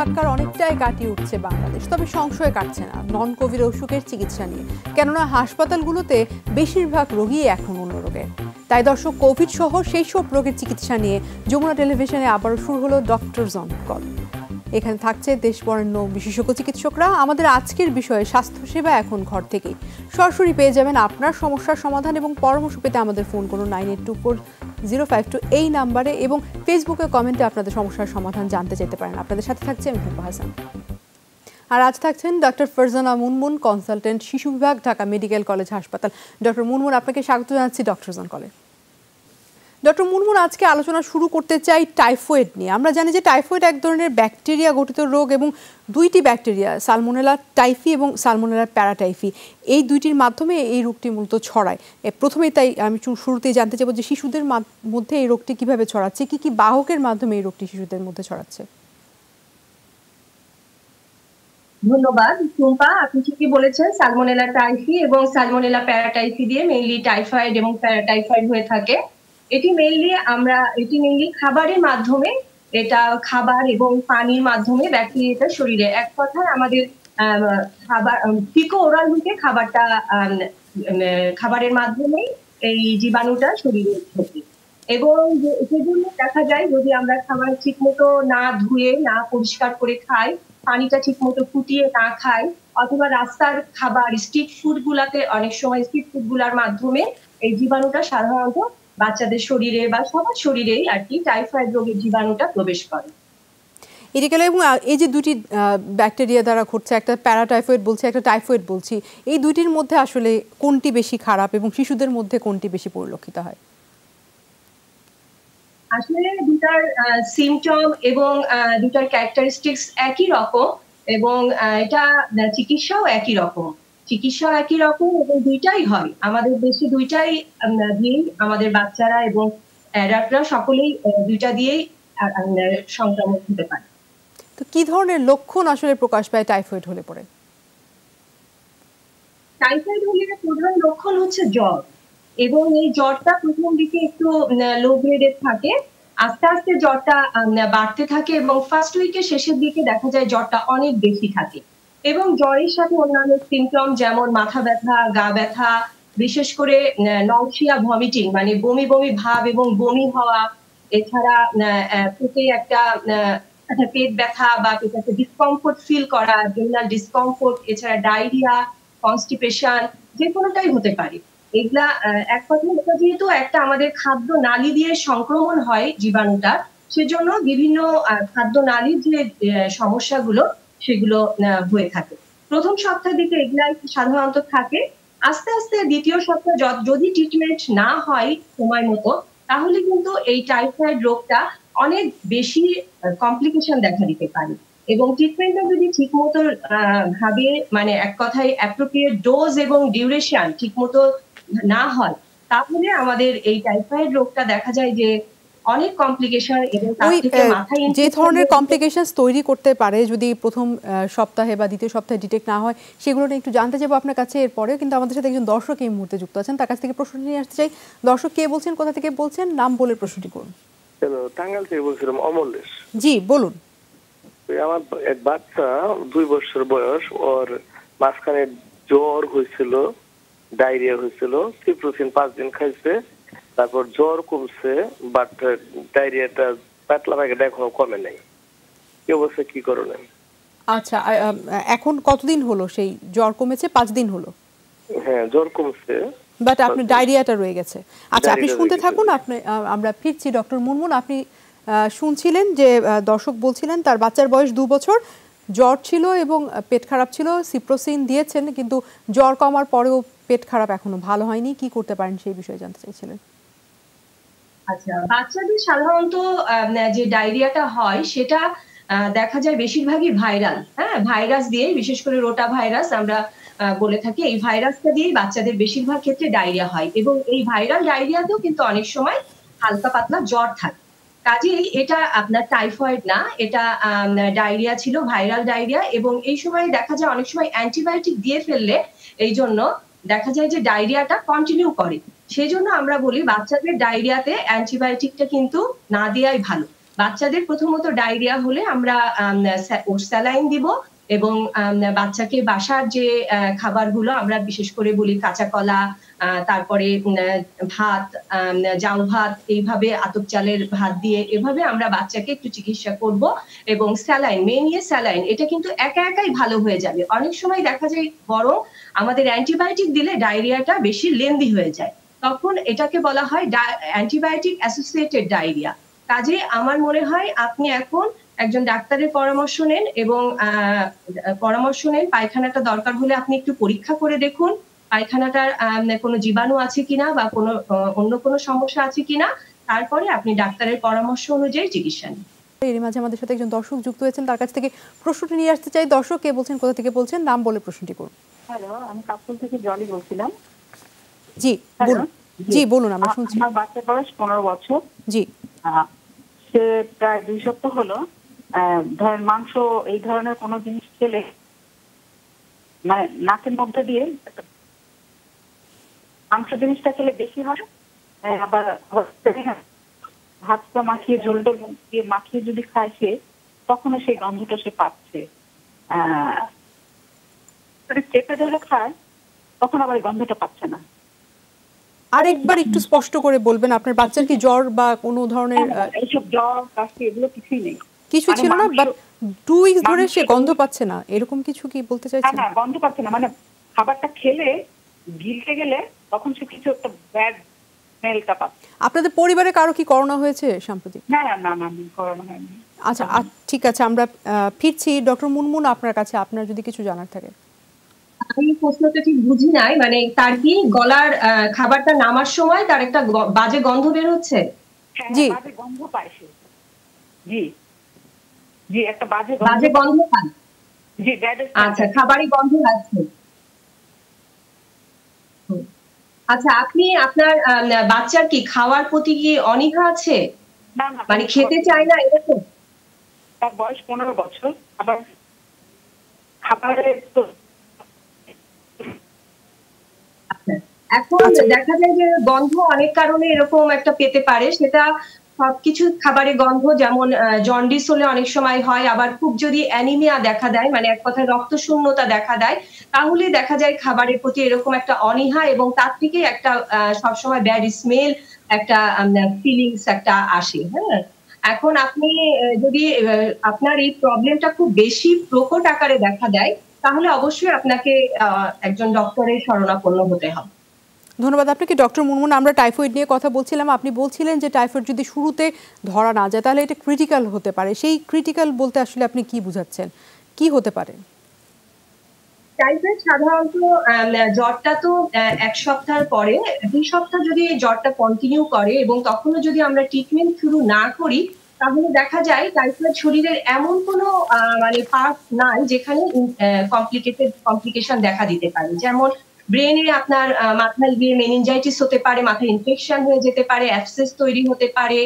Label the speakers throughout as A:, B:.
A: ধাক্কার অনেকটাই কাটিয়ে উঠছে বাংলাদেশ, তবে সংশয় কাটছে না নন কোভিড অসুখের চিকিৎসা নিয়ে। কেননা হাসপাতালগুলোতে বেশিরভাগ রোগী এখন অন্য রোগের। তাই দর্শক কোভিড সহ সেই সব রোগের চিকিৎসা নিয়ে যমুনা টেলিভিশনে আবারও শুরু হলো ডক্টর জন কল এখানে থাকছে দেশ বরেণ্য বিশেষজ্ঞ চিকিৎসকরা। আমাদের আজকের বিষয়ে স্বাস্থ্যসেবা এখন ঘর থেকেই। সরাসরি পেয়ে যাবেন আপনার সমস্যার সমাধান এবং পরামর্শ পেতে আমাদের ফোন করুন nine eight two four zero five two এই নাম্বারে এবং ফেসবুকে কমেন্টে আপনাদের সমস্যার সমাধান জানতে যেতে পারেন। আপনাদের সাথে থাকছে আমি হুম্পা হাসান। আর আজ থাকছেন ডক্টর ফরজানা মুনমুন, কনসালটেন্ট শিশু বিভাগ, ঢাকা মেডিকেল কলেজ হাসপাতাল। ডক্টর মুনমুন, আপনাকে স্বাগত জানাচ্ছি ডক্টর জন কলে। ডক্টর মুনমুন, আজকে আলোচনা শুরু করতে চাই টাইফয়েড নিয়ে। আমরা জানি যে টাইফয়েড এক ধরনের ব্যাকটেরিয়া গঠিত রোগ এবং দুইটি ব্যাকটেরিয়া, সালমোনেলা টাইফি এবং সালমোনেলা প্যারাটাইফি। এই দুইটির মাধ্যমে এই রোগটি মূলত ছড়ায়। প্রথমেই তাই আমি শুরুতেই জানতে চাইব যে শিশুদের মধ্যে এই রোগটি কীভাবে ছড়াচ্ছে, কি কি বাহকের মাধ্যমে এই রোগটি শিশুদের মধ্যে ছড়াচ্ছে?
B: ধন্যবাদ। টুম্পা, আপনি ঠিকই বলেছেন, সালমোনেলা টাইফি এবং সালমোনেলা প্যারাটাইফি দিয়ে মেইনলি টাইফয়েড এবং প্যারাটাইফয়েড হয়ে থাকে। এটি মেইনলি আমরা, এটি মেইনলি খাবারের মাধ্যমে, এটা খাবার এবং পানির মাধ্যমে ব্যাকটেরিয়াটা শরীরে, এক কথায় আমাদের খাবার পিকো ওরাল রুটে খাবারটা খাবারের মাধ্যমে এই জীবাণুটা শরীরে ঢোকে এবং সেজন্য দেখা যায় যদি আমরা খাবার ঠিক মতো না ধুয়ে, না পরিষ্কার করে খাই, পানিটা ঠিক মতো ফুটিয়ে না খাই, অথবা রাস্তার খাবার স্ট্রিট ফুড গুলাতে অনেক সময় স্ট্রিট ফুডগুলার মাধ্যমে এই জীবাণুটা সাধারণত বাচ্চাদের শরীরে বা সবার শরীরেই আর কি টাইফয়েড রোগের জীবাণুটা প্রবেশ করে।
A: এটি গেলে এবং এই যে দুটি ব্যাকটেরিয়া দ্বারা ঘটছে একটা প্যারাটাইফয়েড বলছি একটা টাইফয়েড বলছি এই দুটির মধ্যে আসলে কোনটি বেশি খারাপ এবং শিশুদের মধ্যে কোনটি বেশি পরিলক্ষিত হয়?
B: আসলে দুটার সিমটম এবং দুটার ক্যারেক্টারিস্টিক্স একই রকম এবং এটা চিকিৎসাও একই রকম। চিকিৎসা একই রকম এবং দুইটাই হয়। আমাদের দেশে দুইটাই দিয়েই আমাদের বাচ্চারা এবং অ্যাডাল্টরা সকলেই দুইটা দিয়েই সংক্রমণ হতে পারে।
A: তো কি ধরনের লক্ষণ আসলে প্রকাশ পায় টাইফয়েড হলে পরে?
B: টাইফয়েড হলে প্রধান লক্ষণ হচ্ছে জ্বর এবং এই জ্বরটা প্রথম দিকে একটু লো গ্রেডের থাকে। আস্তে আস্তে জ্বরটা বাড়তে থাকে এবং ফার্স্ট উইকের শেষের দিকে দেখা যায় জ্বরটা অনেক বেশি থাকে। এবং জ্বরের সাথে অন্যান্য সিমটম যেমন মাথা ব্যথা, গা ব্যথা, বিশেষ করে নলসিয়া ভমিটিং মানে বমি বমি ভাব এবং বমি হওয়া, এছাড়া পেটে একটা পেট ব্যথা বা পেটে ডিসকমফোর্ট ফিল করা জেনারেল ডিসকমফোর্ট এছাড়া ডায়রিয়া কনস্টিপেশন যে কোনোটাই হতে পারে। এগুলা এক এটা যেহেতু একটা আমাদের খাদ্য নালী দিয়ে সংক্রমণ হয় জীবাণুটা, সেজন্য বিভিন্ন খাদ্য নালীর যে সমস্যাগুলো সেগুলো হয়ে থাকে। প্রথম সপ্তাহের দিকে এগুলাই সাধারণত থাকে। আস্তে আস্তে দ্বিতীয় সপ্তাহে যদি ট্রিটমেন্ট না হয় সময় মতো, তাহলে কিন্তু এই টাইফয়েড রোগটা অনেক বেশি কমপ্লিকেশন দেখা দিতে পারে। এবং ট্রিটমেন্টটা যদি ঠিক মতো ভাবে মানে এক কথায় অ্যাপ্রোপ্রিয়েট ডোজ এবং ডিউরেশন ঠিক মতো না হয়, তাহলে আমাদের এই টাইফয়েড রোগটা দেখা যায় যে অনেক কমপ্লিকেশন এবং
A: যে ধরনের কমপ্লিকেশন তৈরি করতে পারে যদি প্রথম সপ্তাহে বা দ্বিতীয় সপ্তাহে ডিটেক্ট না হয় সেগুলো নিয়ে একটু জানতে যাব আপনার কাছে এরপরেও। কিন্তু আমাদের সাথে একজন দর্শক এই মুহূর্তে যুক্ত আছেন। তার কাছ থেকে প্রশ্ন নিয়ে আসতে চাই। দর্শক কে বলছেন কোথা থেকে বলছেন নাম বলে প্রশ্নটি করুন।
C: টাঙ্গাল থেকে বলছিলাম অমলেশ
A: জি বলুন।
C: আমার এক বাচ্চা দুই বছর বয়স ওর মাঝখানে জ্বর হয়েছিল ডায়রিয়া হয়েছিল সিপ্রোসিন পাঁচ দিন খাইছে। তারপর জ্বর কমছে বাট ডায়রিয়াটা পাতলা পায়খানা এখনও কমে নাই। কি অবস্থা কি করণীয়?
A: আচ্ছা এখন কতদিন হলো সেই জ্বর কমেছে? পাঁচ দিন হলো।
C: হ্যাঁ জ্বর কমছে।
A: বাট আপনার ডায়রিয়াটা রয়ে গেছে। আচ্ছা আপনি শুনতে থাকুন আপনি আমরা ফিরছি ডক্টর মুনমুন। আপনি শুনছিলেন যে দর্শক বলছিলেন তার বাচ্চার বয়স দু বছর। জ্বর ছিল এবং পেট খারাপ ছিল সিপ্রোসিন দিয়েছেন কিন্তু জ্বর কমার পরেও পেট খারাপ এখনও ভালো হয়নি। কি করতে পারেন সেই বিষয়ে জানতে চাইছিলেন?
B: আচ্ছা। বাচ্চাদের সাধারণত যে ডায়রিয়াটা হয়, সেটা দেখা যায় বেশিরভাগই ভাইরাল হ্যাঁ? ভাইরাস দিয়ে বিশেষ করে রোটা ভাইরাস আমরা বলে থাকি, এই ভাইরাসটা দিয়েই বাচ্চাদের বেশিরভাগ ক্ষেত্রে ডায়রিয়া হয়। এবং এই ভাইরাল ডায়রিয়াতেও কিন্তু অনেক সময় হালকা পাতলা জ্বর থাকে। কাজেই এটা আপনার টাইফয়েড না, এটা ডায়রিয়া ছিল, ভাইরাল ডায়রিয়া, এবং এই সময় দেখা যায় অনেক সময় অ্যান্টিবায়োটিক দিয়ে ফেললে, এই জন্য দেখা যায় যে ডায়রিয়াটা কন্টিনিউ করে। সেই জন্য আমরা বলি বাচ্চাদের ডায়রিয়াতে অ্যান্টিবায়োটিকটা কিন্তু না দেওয়াই ভালো। বাচ্চাদের প্রথমত ডায়রিয়া হলে আমরা স্যালাইন দিব এবং বাচ্চাকে বাসার যে খাবারগুলো আমরা বিশেষ করে বলি কাঁচা কলা তারপরে ভাত জাউ ভাত এইভাবে আতপ চালের ভাত দিয়ে এভাবে আমরা বাচ্চাকে একটু চিকিৎসা করব এবং স্যালাইন মেন ইয়ে স্যালাইন, এটা কিন্তু একা একাই ভালো হয়ে যাবে। অনেক সময় দেখা যায় বরং আমাদের অ্যান্টিবায়োটিক দিলে ডায়রিয়াটা বেশি লেন্দি হয়ে যায়। তখন এটাকে বলা হয় অ্যান্টিবায়োটিক অ্যাসোসিয়েটেড ডায়রিয়া। কাজে আমার মনে হয় আপনি এখন একজন ডাক্তারের পরামর্শ নেন এবং পরামর্শ নেন পায়খানাটা দরকার হলে আপনি একটু পরীক্ষা করে দেখুন পায়খানাটার কোনো জীবাণু আছে কিনা বা কোনো অন্য কোনো সমস্যা আছে কিনা। তারপরে আপনি ডাক্তারের পরামর্শ অনুযায়ী চিকিৎসা নিন।
A: এর মাঝে আমাদের সাথে একজন দর্শক যুক্ত হয়েছেন। তার কাছ থেকে প্রশ্নটি নিয়ে আসতে চাই। দর্শক কে বলছেন কোথা থেকে বলছেন নাম বলে প্রশ্নটি করুন।
D: হ্যালো আমি কাপুর থেকে জলি বলছিলাম।
A: জি বলুন। জি বলুন আমরা শুনছি।
D: আমার বাচ্চার বয়স পনেরো বছর।
A: জি।
D: সে প্রায় দুই সপ্তাহ হলো ধরেন মাংস এই ধরনের কোনো জিনিস খেলে মানে নাকের মধ্যে দিয়ে মাংস জিনিসটা খেলে বেশি হয় আবার ভাতটা মাখিয়ে ঝোল টোল দিয়ে মাখিয়ে যদি খায় সে তখনও সেই গন্ধটা সে পাচ্ছে। চেপে ধরে খায় তখন আবার গন্ধটা পাচ্ছে না।
A: আরেকবার একটু স্পষ্ট করে বলবেন আপনার বাচ্চার কি জ্বর বা কোনো ধরনের
D: এইসব জ্বর কাশি এগুলো কিছুই নেই।
A: কিছু ছিল না বাট টু উইকস ধরে সে গন্ধ পাচ্ছে না। এরকম কিছু কি বলতে চাইছেন?
D: হ্যাঁ গন্ধ পাচ্ছে না। মানে খাবারটা খেলে গিলতে গেলে তখন সে কিছু একটা ব্যাড স্মেলটা পাচ্ছে।
A: আপনাদের পরিবারে কারও কি করোনা হয়েছে সাম্প্রতিক?
D: না না না না করোনা হয়নি।
A: আচ্ছা ঠিক আছে আমরা ফিরছি। ডক্টর মুনমুন আপনার কাছে আপনার যদি কিছু জানার থাকে।
B: আমি প্রশ্নটা ঠিক বুঝি নাই মানে তার কি গলার খাবারটা নামার সময় তার একটা বাজে গন্ধ বের হচ্ছে?
D: জি। বাজে গন্ধ পায় সে। জি। জি একটা বাজে
B: বাজে গন্ধ পায়?
D: জি
B: আচ্ছা খাবারই গন্ধ লাগছে। আচ্ছা আপনি আপনার বাচ্চার কি খাওয়ার প্রতি কি অনীহা আছে? মানে খেতে চায় না এরকম?
D: তার বয়স পনেরো বছর আবার খাবারের
B: এখন দেখা যায় যে গন্ধ অনেক কারণে এরকম একটা পেতে পারে। সেটা সবকিছু খাবারের গন্ধ যেমন জন্ডিস হলে অনেক সময় হয়। আবার খুব যদি অ্যানিমিয়া দেখা দেয় মানে এক কথায় রক্ত শূন্যতা দেখা দেয় তাহলে দেখা যায় খাবারের প্রতি এরকম একটা অনীহা এবং তার থেকে একটা সবসময় ব্যাড স্মেল একটা ফিলিংস একটা আসে হ্যাঁ? এখন আপনি যদি আপনার এই প্রবলেমটা খুব বেশি প্রকট আকারে দেখা দেয় তাহলে অবশ্যই আপনাকে একজন ডক্টরের শরণাপন্ন হতে হবে।
A: ধন্যবাদ আপনাকে। ডক্টর মুনমুন, আমরা টাইফয়েড নিয়ে কথা বলছিলাম। আপনি বলছিলেন যে টাইফয়েড যদি শুরুতে ধরা না যায়, তাহলে এটা ক্রিটিক্যাল হতে পারে। সেই ক্রিটিক্যাল বলতে আসলে আপনি কি বুঝাচ্ছেন? কি হতে পারে?
B: টাইফয়েড সাধারণত জ্বরটা তো এক সপ্তাহের পরে, দুই সপ্তাহ যদি জ্বরটা কন্টিনিউ করে এবং তখনও যদি আমরা ট্রিটমেন্ট শুরু না করি, তাহলে দেখা যায় টাইফয়েড শরীরের এমন কোনো মানে পার্ট নাই যেখানে কমপ্লিকেটেড কমপ্লিকেশন দেখা দিতে পারে। যেমন ব্রেনে আপনার মাথায় গিয়ে মেনিনজাইটিস হতে পারে, মাথায় ইনফেকশন হয়ে যেতে পারে অ্যাপসেস তৈরি হতে পারে,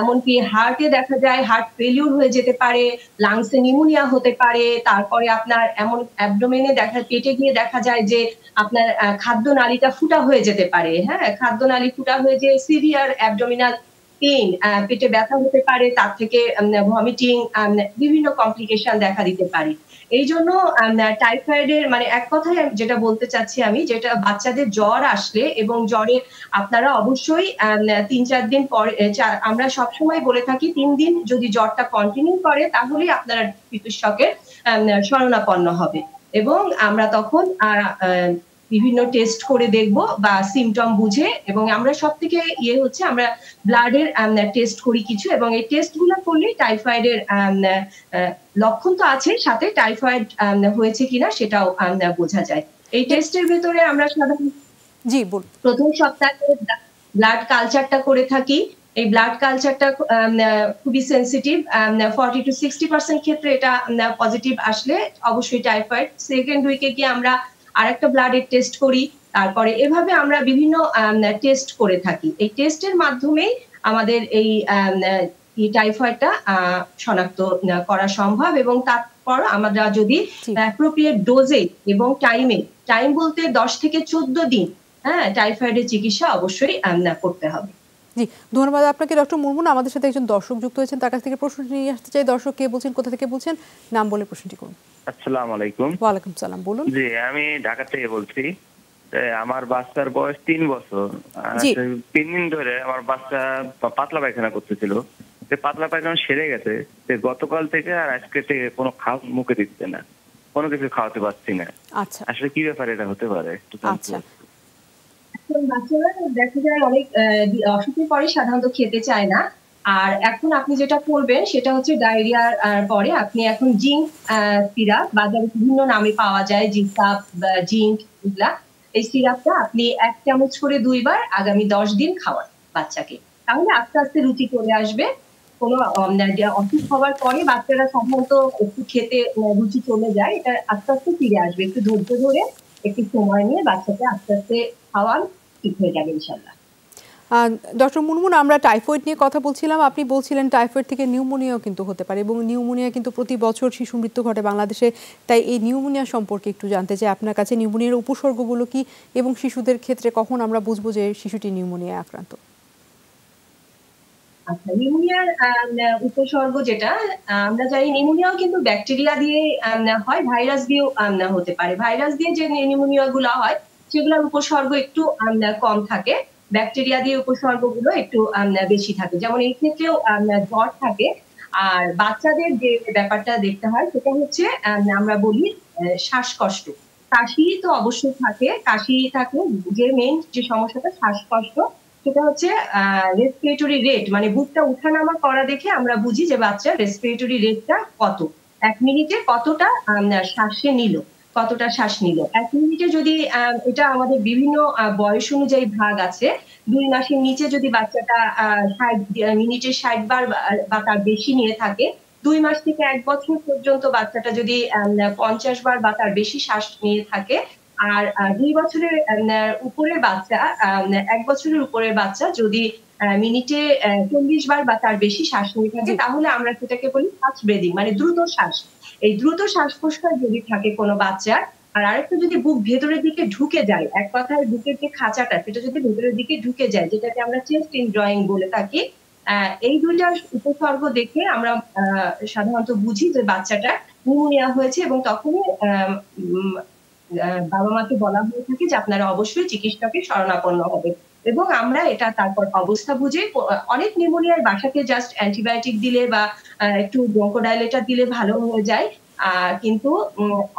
B: এমনকি হার্টে দেখা যায় হার্ট ফেলিউর হয়ে যেতে পারে লাংসে নিউমোনিয়া হতে পারে, তারপরে আপনার এমন অ্যাবডোমেনে দেখা, পেটে গিয়ে দেখা যায় যে আপনার খাদ্য নালীটা ফুটা হয়ে যেতে পারে হ্যাঁ খাদ্য নালী ফুটা হয়ে যে সিভিয়ার অ্যাবডোমিনাল পেইন পেটে ব্যথা হতে পারে, তার থেকে ভমিটিং বিভিন্ন কমপ্লিকেশন দেখা দিতে পারে। এই জন্য টাইফয়েডের মানে এক কথায় যেটা বলতে চাচ্ছি আমি, যেটা বাচ্চাদের জ্বর আসলে এবং জ্বরে আপনারা অবশ্যই তিন চার দিন পরে আমরা সবসময় বলে থাকি তিন দিন যদি জ্বরটা কন্টিনিউ করে, তাহলেই আপনারা চিকিৎসকের শরণাপন্ন হবে। এবং আমরা তখন বিভিন্ন টেস্ট করে দেখব বা সিমটম বুঝে এবং আমরা সব থেকে ইয়ে হচ্ছে আমরা ব্লাডের টেস্ট করি কিছু এবং এই টেস্টগুলো করলে টাইফয়েডের লক্ষণ তো আছে সাথে টাইফয়েড হয়েছে কিনা সেটাও বোঝা যায়। এই টেস্টের ভেতরে আমরা সাধারণত
A: জি
B: প্রথম সপ্তাহে ব্লাড কালচারটা করে থাকি। এই ব্লাড কালচারটা খুবই sensitive forty two sixty percent ক্ষেত্রে এটা পজিটিভ আসলে অবশ্যই টাইফয়েড সেকেন্ড উইকে গিয়ে আমরা আরেকটা ব্লাডের টেস্ট করি তারপরে এভাবে আমরা বিভিন্ন টেস্ট করে থাকি। এই টেস্টের মাধ্যমে আমাদের এই টাইফয়েডটা শনাক্ত করা সম্ভব এবং তারপর আমরা যদি অ্যাপ্রোপ্রিয়েট ডোজে এবং টাইমে টাইম বলতে দশ থেকে চোদ্দ দিন হ্যাঁ টাইফয়েডের চিকিৎসা অবশ্যই করতে হবে।
A: জি ধন্যবাদ আপনাকে। ডক্টর মুর্মুন আমাদের সাথে একজন দর্শক যুক্ত হয়েছেন তার কাছ থেকে প্রশ্নটি নিয়ে আসতে চাই। দর্শক কে বলছেন কোথা থেকে বলছেন? নাম বলে প্রশ্নটি করুন।
E: আসসালামু আলাইকুম।
A: ওয়ালাইকুম সালাম বলুন।
E: জি আমি ঢাকা থেকে বলছি। আমার বাচ্চার বয়স তিন বছর। তিন দিন ধরে আমার বাচ্চা পাতলা পায়খানা করতেছিল। পাতলা পায়খানা সেরে গেছে। গতকাল থেকে আর আজকে থেকে কোনো খাওয়া মুখে দিচ্ছে না। কোনো কিছু খাওয়াতে পারছি না।
A: আচ্ছা।
E: আসলে কি ব্যাপার এটা হতে পারে?
A: আচ্ছা।
B: এখন বাচ্চারা দেখা যায় অনেক অসুখের পরে সাধারণত খেতে চায় না। আর এখন আপনি যেটা করবেন, সেটা হচ্ছে ডায়রিয়ার পরে আপনি এখন জিঙ্ক সিরাপ, বাজারে বিভিন্ন নামে পাওয়া যায় জিসাপ জিঙ্ক এগুলা। এই সিরাপটা আপনি এক চামচ করে দুইবার আগামী দশ দিন খাওয়ান বাচ্চাকে। তাহলে আস্তে আস্তে রুচি চলে আসবে। কোনো অসুখ হওয়ার পরে বাচ্চারা সাধারণত একটু খেতে রুচি চলে যায়। এটা আস্তে আস্তে ফিরে আসবে। একটু ধৈর্য ধরে একটু সময় নিয়ে বাচ্চাকে আস্তে আস্তে খাওয়ান। ঠিক হয়ে যাবে ইনশাল্লাহ
A: ডক্টর মুনমুন আমরা টাইফয়েড নিয়ে কথা বলছিলাম। আপনি বলছিলেন টাইফয়েড থেকে নিউমোনিয়াও কিন্তু হতে পারে এবং নিউমোনিয়া কিন্তু প্রতি বছর শিশু মৃত্যু ঘটে বাংলাদেশে। তাই এই নিউমোনিয়া সম্পর্কে একটু জানতে চাই আপনার কাছে নিউমোনিয়ার উপসর্গগুলো কি এবং শিশুদের ক্ষেত্রে কখন আমরা বুঝব যে শিশুটি নিউমোনিয়ায় আক্রান্ত?
B: আচ্ছা নিউমোনিয়ার উপসর্গ যেটা আমরা জানি নিউমোনিয়াও কিন্তু ব্যাকটেরিয়া দিয়ে হয় ভাইরাস দিয়েও হতে পারে। ভাইরাস দিয়ে যে নিউমোনিয়া গুলো হয় সেগুলোর উপসর্গ একটু কম থাকে। ব্যাকটেরিয়া দিয়ে উপসর্গগুলো একটু বেশি থাকে। যেমন এই ক্ষেত্রেও জ্বর থাকে। আর বাচ্চাদের যে ব্যাপারটা দেখতে হয় সেটা হচ্ছে আম, আমরা বলি শ্বাসকষ্ট। কাশি তো অবশ্যই থাকে। কাশি থাকে যে মেন যে সমস্যাটা শ্বাসকষ্ট সেটা হচ্ছে রেসপিরেটরি রেট মানে বুকটা উঠানামা করা দেখে আমরা বুঝি যে বাচ্চার রেসপিরেটরি রেটটা কত। এক মিনিটে কতটা শ্বাসে নিল। কতটা শ্বাস নিল। এক মিনিটে যদি এটা আমাদের বিভিন্ন বয়স অনুযায়ী ভাগ আছে দুই মাসের নিচে যদি বাচ্চাটা ষাট মিনিটে ষাট বার বা তার বেশি নিয়ে থাকে দুই মাস থেকে এক বছর পর্যন্ত বাচ্চাটা যদি পঞ্চাশ বার বা তার বেশি শ্বাস নিয়ে থাকে আর দুই বছরের উপরের বাচ্চা এক বছরের উপরের বাচ্চা যদি আহ, মিনিটে চল্লিশ বার বা তার বেশি শ্বাস নিয়ে থাকে তাহলে আমরা সেটাকে বলি ফাস্ট ব্রেদিং মানে দ্রুত শ্বাস। এই দ্রুত শ্বাস প্রশ্বাস যদি থাকে কোনো বাচ্চার, আর আরেকটা যদি বুক ভেতরের দিকে ঢুকে যায়, এক কথায় বুকের যে খাঁচাটা, সেটা যদি ভেতরের দিকে ঢুকে যায়, যেটাকে আমরা চেস্ট ইন ড্রয়িং বলে থাকি এই দুইটা উপসর্গ দেখে আমরা সাধারণত বুঝি যে বাচ্চাটা নিউমোনিয়া হয়েছে এবং তখনই বাবা মাকে বলা হয়ে থাকে যে আপনারা অবশ্যই চিকিৎসকের শরণাপন্ন হবে এবং আমরা এটা তারপর অবস্থা বুঝে অনেক নিউমোনিয়ার বাসাকে জাস্ট অ্যান্টিবায়োটিক দিলে বা একটু ব্রঙ্কোডাইলেটার দিলে ভালো হয়ে যায়। কিন্তু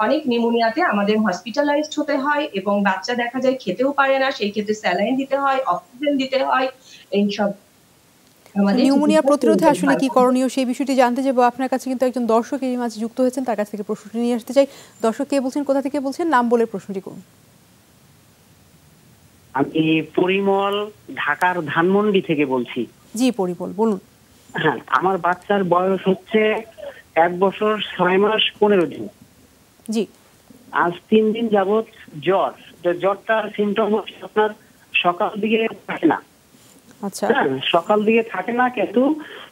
B: অনেক নিউমোনিয়াতে আমাদের হসপিটালাইজড হতে হয় এবং বাচ্চা দেখা যায় খেতেও পারে না সেই ক্ষেত্রে স্যালাইন দিতে হয় অক্সিজেন দিতে হয় এইসব
A: নিউমোনিয়া প্রতিরোধে আসলে কি করণীয় সেই বিষয়টি জানতে যাব আপনার কাছে কিন্তু একজন দর্শক এই মাঝে যুক্ত হয়েছেন তার কাছ থেকে প্রশ্নটি নিয়ে আসতে চাই। দর্শক কে বলছেন কোথা থেকে বলছেন নাম বলে প্রশ্নটি করুন।
F: আমি পরিমল ঢাকার ধানমন্ডি থেকে বলছি।
A: জি পরিমল বলুন।
F: হ্যাঁ আমার বাচ্চার বয়স হচ্ছে এক বছর ছয় মাস পনেরো দিন।
A: জি।
F: আজ তিন দিন যাবত জ্বর। জ্বরটার সিমটম হচ্ছে আপনার সকাল দিকে থাকে না।
A: আচ্ছা।
F: হ্যাঁ সকাল দিকে থাকে না কিন্তু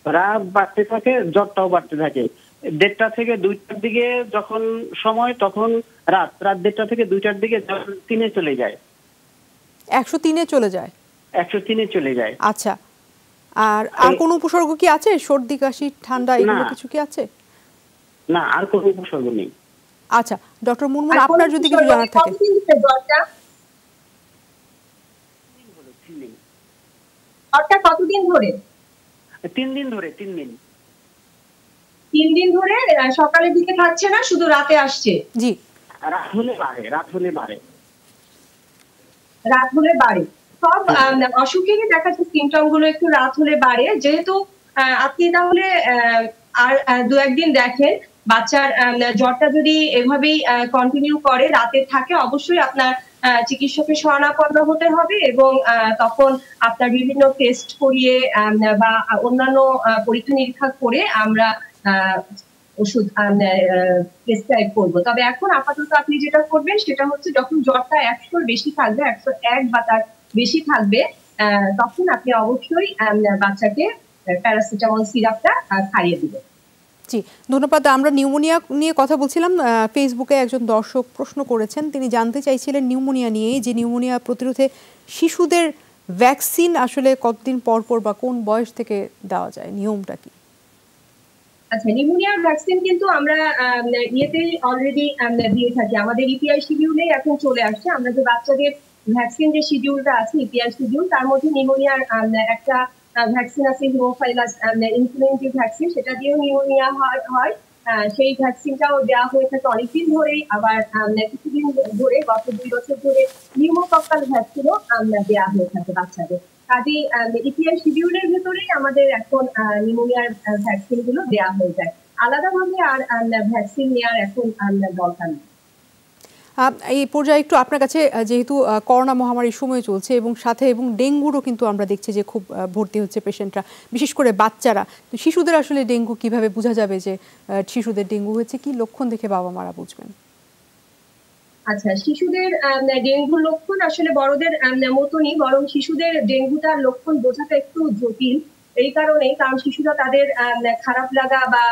F: রাত বাড়তে থাকে জ্বরটাও বাড়তে থাকে। দেড়টা থেকে দুইটার দিকে যখন সময় তখন রাত। রাত দেড়টা থেকে দুইটার দিকে জ্বর তিনে চলে যায়।
A: একশো তিনে চলে যায়।
F: একশো তিনে চলে যায়।
A: আচ্ছা আর আর কোনো উপসর্গ কি আছে? সর্দি কাশি ঠান্ডা এগুলো কিছু কি আছে?
F: না আর কোনো উপসর্গ নেই।
A: আচ্ছা ডক্টর মুনমুন আপনার যদি কিছু জানার থাকে।
B: কতদিন ধরে জ্বরটা জ্বরটা কতদিন ধরে?
F: তিন দিন ধরে তিন দিন।
B: তিন দিন ধরে সকালের দিকে থাকছে না শুধু রাতে আসছে?
A: জি।
F: রাত হলে বাড়ে রাত হলে বাড়ে।
B: রাত হলে বাড়ে। সব অসুখেরই দেখা যাচ্ছে সিমটমগুলো একটু রাত হলে বাড়ে। যেহেতু আপনি তাহলে আর দু একদিন দেখেন, বাচ্চার জ্বরটা যদি এভাবেই কন্টিনিউ করে, রাতে থাকে, অবশ্যই আপনার চিকিৎসকের শরণাপন্ন হতে হবে এবং তখন আপনার বিভিন্ন টেস্ট করিয়ে বা অন্যান্য পরীক্ষা নিরীক্ষা করে আমরা ওষুধ প্রেসক্রাইব করব। তবে এখন আপাতত আপনি যেটা করবেন, সেটা হচ্ছে যখন জ্বরটা একশোর বেশি থাকবে, একশো এক বা তার বেশি থাকবে তখন আপনি অবশ্যই বাচ্চাকে প্যারাসিটামল সিরাপটা খাইয়ে দিবেন।
A: জি, ধন্যবাদ। আমরা নিউমোনিয়া নিয়ে কথা বলছিলাম ফেসবুকে একজন দর্শক প্রশ্ন করেছেন, তিনি জানতে চাইছিলেন নিউমোনিয়া নিয়ে যে নিউমোনিয়া প্রতিরোধে শিশুদের ভ্যাকসিন আসলে কতদিন পর পর বা কোন বয়স থেকে দেওয়া যায়, নিয়মটা কি?
B: আচ্ছা নিউমোনিয়ার ভ্যাকসিন কিন্তু আমরা আম, ইয়েতে অলরেডি দিয়ে থাকি। আমাদের ইপিআই শিডিউলে এখন চলে আসছে। আমরা যে বাচ্চাদের ভ্যাকসিন যে শিডিউলটা আছে ইপিআই শিডিউল তার মধ্যে নিউমোনিয়ার একটা ভ্যাকসিন আছে হিমোফাইলাস ইনফ্লুয়েঞ্জিভ ভ্যাকসিন। সেটা দিয়েও নিউমোনিয়া হয় সেই ভ্যাকসিনটাও দেওয়া হয়ে থাকে অনেকদিন ধরেই। আবার কিছুদিন ধরে গত দুই বছর ধরে নিউমোকক্কাল ভ্যাকসিনও দেওয়া হয়ে থাকে বাচ্চাদের। শিডিউলের ভেতরেই আমাদের এখন ভ্যাকসিনগুলো দেওয়া হয়ে যায়। আলাদাভাবে আর ভ্যাকসিন নেওয়ার এখন দরকার নেই।
A: এই পর্যায়ে একটু আপনার কাছে যেহেতু করোনা মহামারীর সময় চলছে এবং সাথে এবং ডেঙ্গুরও কিন্তু আমরা দেখছি যে খুব ভর্তি হচ্ছে পেশেন্টরা, বিশেষ করে বাচ্চারা। তো শিশুদের আসলে ডেঙ্গু কীভাবে বোঝা যাবে যে শিশুদের ডেঙ্গু হয়েছে কি? লক্ষণ দেখে বাবা মারা বুঝবেন।
B: আচ্ছা শিশুদের ডেঙ্গুর লক্ষণ আসলে বড়দের মতনই, বরং শিশুদের ডেঙ্গুটার লক্ষণ বোঝাটা একটু জটিল। এই কারণে কারণ শিশুরা তাদের খারাপ লাগা বা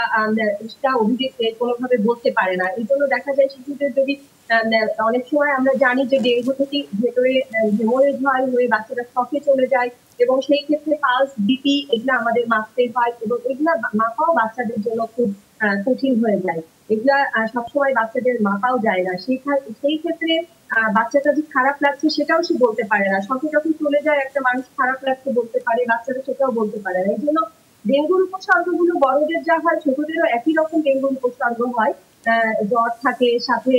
B: সেটা অভিযোগে কোনোভাবে বলতে পারে না। এই জন্য দেখা যায় শিশুদের যদি অনেক সময় আমরা জানি যে ডেঙ্গু থেকে ভেতরে হেমোরেজ হয় হয়ে বাচ্চারা শখে চলে যায় এবং সেই ক্ষেত্রে পালস, বিপি, এগুলো আমাদের মাপতে হয় এবং এগুলা মাপাও বাচ্চাদের জন্য খুব কঠিন হয়ে যায়। এগুলা সবসময় বাচ্চাদের মাপাও যায় না। সেই ক্ষেত্রে বাচ্চাটা যে খারাপ লাগছে সেটাও সে বলতে পারে না। শখে যখন চলে যায়, একটা মানুষ খারাপ লাগছে বলতে পারে, বাচ্চারা সেটাও বলতে পারে না। এই জন্য ডেঙ্গুর উপসর্গগুলো বড়দের যা হয়, ছোটদেরও একই রকম ডেঙ্গুর উপসর্গ হয়। জ্বর থাকে, সাথে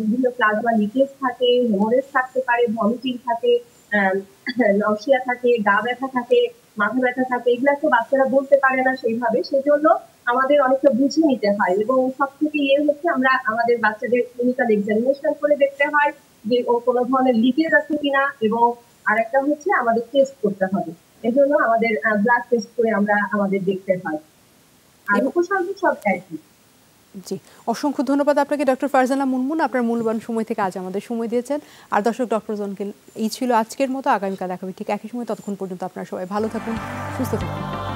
B: বিভিন্ন প্লাজমা লিকেজ থাকে হেমোরেজ থাকতে পারে, ভমিটিং থাকে নশিয়া থাকে, গা ব্যথা থাকে, মাথা ব্যথা থাকে, এগুলা তো বাচ্চারা বলতে পারে না সেইভাবে। সেজন্য আমাদের অনেকটা বুঝে নিতে হয় এবং সব থেকে ইয়ে হচ্ছে আমরা আমাদের বাচ্চাদের ক্লিনিক্যাল এক্সামিনেশন করে দেখতে হয় যে ও কোনো ধরনের লিকেজ আছে কিনা এবং আরেকটা হচ্ছে আমাদের টেস্ট করতে হবে। এজন্য আমাদের ব্লাড টেস্ট করে আমরা আমাদের দেখতে হয়। আর উপসর্গ সব একই।
A: জি, অসংখ্য ধন্যবাদ আপনাকে ডক্টর ফারজানা মুনমুন। আপনার মূল্যবান সময় থেকে আজ আমাদের সময় দিয়েছেন। আর দর্শক ডক্টর জনকে এই ছিল আজকের মতো। আগামীকাল দেখাবে ঠিক একই সময়। ততক্ষণ পর্যন্ত আপনারা সবাই ভালো থাকুন, সুস্থ থাকুন।